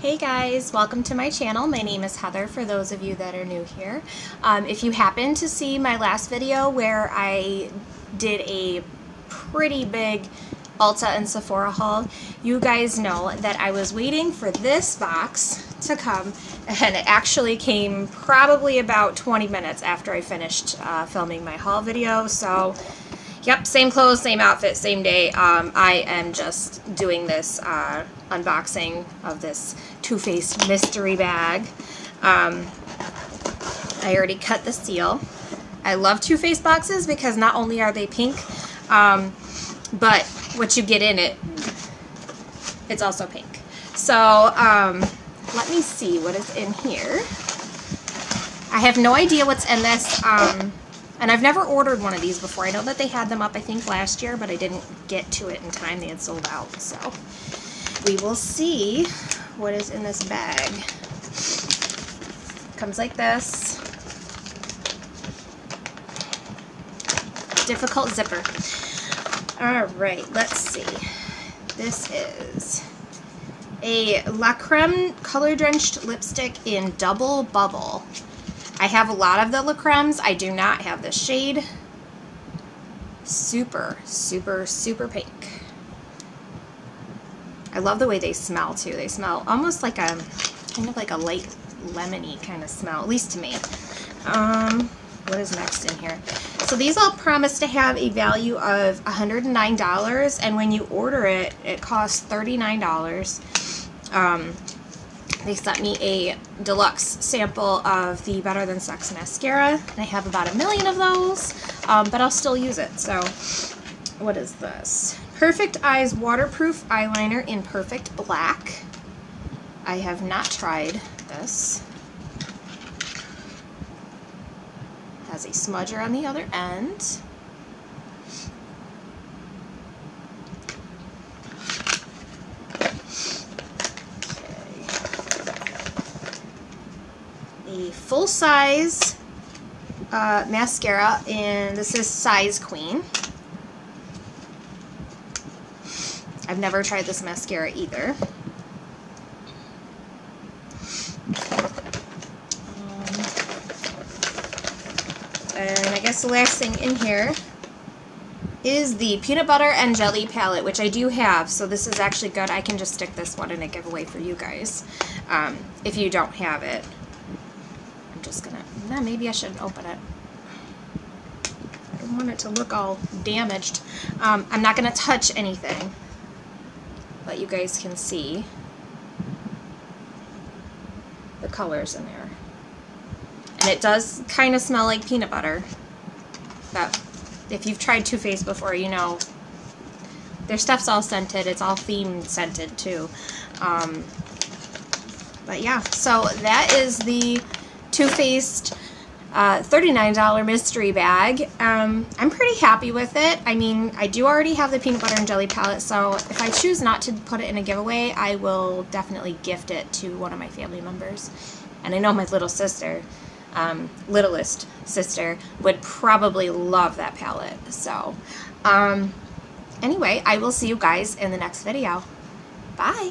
Hey guys, welcome to my channel. My name is Heather for those of you that are new here. Um, if you happen to see my last video where I did a pretty big Ulta and Sephora haul, you guys know that I was waiting for this box to come and it actually came probably about 20 minutes after I finished uh, filming my haul video. So Yep, same clothes, same outfit, same day. Um, I am just doing this uh, unboxing of this Too Faced mystery bag. Um, I already cut the seal. I love Too Faced boxes because not only are they pink, um, but what you get in it, it's also pink. So um, let me see what is in here. I have no idea what's in this. Um, and I've never ordered one of these before. I know that they had them up, I think, last year, but I didn't get to it in time. They had sold out. So we will see what is in this bag. Comes like this. Difficult zipper. All right, let's see. This is a La Creme Color Drenched Lipstick in Double Bubble. I have a lot of the La Cremes. I do not have the shade. Super, super, super pink. I love the way they smell too. They smell almost like a, kind of like a light lemony kind of smell, at least to me. Um, what is next in here? So these all promise to have a value of $109 and when you order it, it costs $39. Um, they sent me a deluxe sample of the Better Than Sex mascara. And I have about a million of those, um, but I'll still use it. So what is this? Perfect Eyes Waterproof Eyeliner in Perfect Black. I have not tried this. Has a smudger on the other end. A full-size uh, mascara, and this is Size Queen. I've never tried this mascara either. Um, and I guess the last thing in here is the peanut butter and jelly palette, which I do have, so this is actually good. I can just stick this one in a giveaway for you guys um, if you don't have it just gonna, nah, maybe I shouldn't open it. I don't want it to look all damaged. Um, I'm not gonna touch anything, but you guys can see the colors in there. And it does kind of smell like peanut butter. But if you've tried Too Faced before, you know their stuff's all scented. It's all theme scented too. Um, but yeah, so that is the too Faced uh, $39 mystery bag. Um, I'm pretty happy with it. I mean, I do already have the peanut butter and jelly palette, so if I choose not to put it in a giveaway, I will definitely gift it to one of my family members. And I know my little sister, um, littlest sister, would probably love that palette. So, um, anyway, I will see you guys in the next video. Bye!